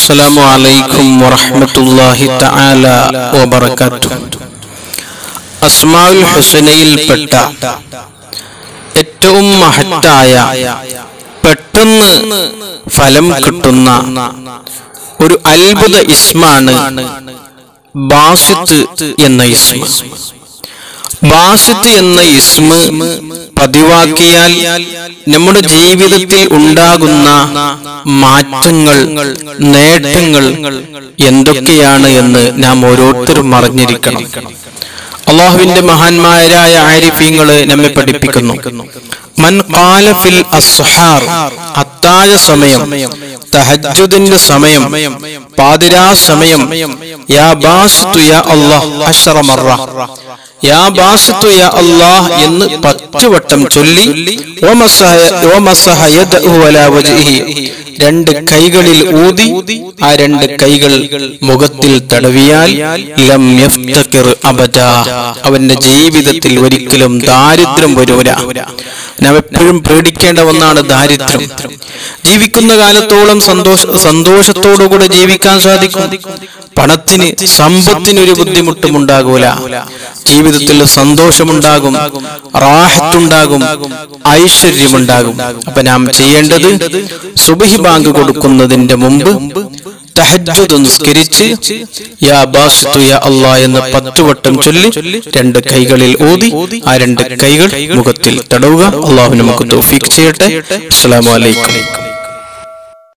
السلام عليكم ورحمة الله تعالى وبركاته അസ്മാഉൽ ഹുസനയിൽപ്പെട്ട ഏറ്റവും മഹത്തായ പെട്ടെന്ന് ഫലം കിട്ടുന്ന ഒരു അത്ഭുത ഇസ്മാണ് ബാസിത്ത് എന്ന ഇസ്മ ബാസിത്ത് എന്ന ഇസ്മ പതിവാക്കിയാൽ നമ്മുടെ ജീവിതത്തിൽ ഉണ്ടാകുന്ന മാറ്റങ്ങൾ നേട്ടങ്ങൾ എന്തൊക്കെയാണ് എന്ന് നാം ഓരോരുത്തരും അറിഞ്ഞിരിക്കണം. അള്ളാഹുവിന്റെ മഹാന്മാരായ ആരിഫീങ്ങൾ നമ്മെ പഠിപ്പിക്കുന്നു. മൻ ഫിൽ അസ്ഹാർ അത്താഴ സമയം സമയം പാതിരാ സമയം യാ ബാസിത്തു യാ അല്ലാഹ് അശ്റ മറ. യാ ബാസിത്തു യാ അല്ലാഹ് എന്ന് പത്ത് വട്ടം ചൊല്ലി രണ്ട് കൈകളിൽ ഊതി ആ രണ്ട് കൈകൾ മുഖത്തിൽ തടവിയാൽ ലം അബദാ. അവന്റെ ജീവിതത്തിൽ ഒരിക്കലും ദാരിദ്ര്യം വരൂല നാം എപ്പോഴും പേടിക്കേണ്ട ഒന്നാണ് ദാരിദ്ര്യം. ജീവിക്കുന്ന കാലത്തോളം സന്തോഷ സന്തോഷത്തോടുകൂടെ ജീവിക്കാൻ സാധിക്കും. പണത്തിന് സമ്പത്തിന് ഒരു ബുദ്ധിമുട്ടും ഉണ്ടാകൂല ജീവിതത്തിൽ സന്തോഷമുണ്ടാകും റാഹത്തുണ്ടാകും ഐശ്വര്യമുണ്ടാകും. അപ്പൊ നാം ചെയ്യേണ്ടത് സുബഹി ബാങ്ക് കൊടുക്കുന്നതിന്റെ മുമ്പ് തഹജ്ജുദ് നിസ്കരിച്ച് യാ യാ എന്ന് പത്ത് വട്ടം ചൊല്ലി രണ്ട് കൈകളിൽ ഓതി ആ രണ്ട് കൈകൾ മുഖത്തിൽ തടവുക. അള്ളാഹു നമുക്ക് തൗഫീഖ് ചെയ്യട്ടെ. അസ്സലാമു അലൈക്കും.